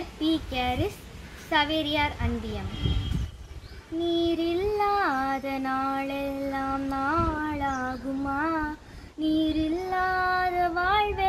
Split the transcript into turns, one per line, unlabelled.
கவிஞர் பி கேரிஸ் சவேரியார் அந்தியம். நீரில்லாத நாளெல்லாம் நாளாகுமா? நீரில்லாத வாழ்வு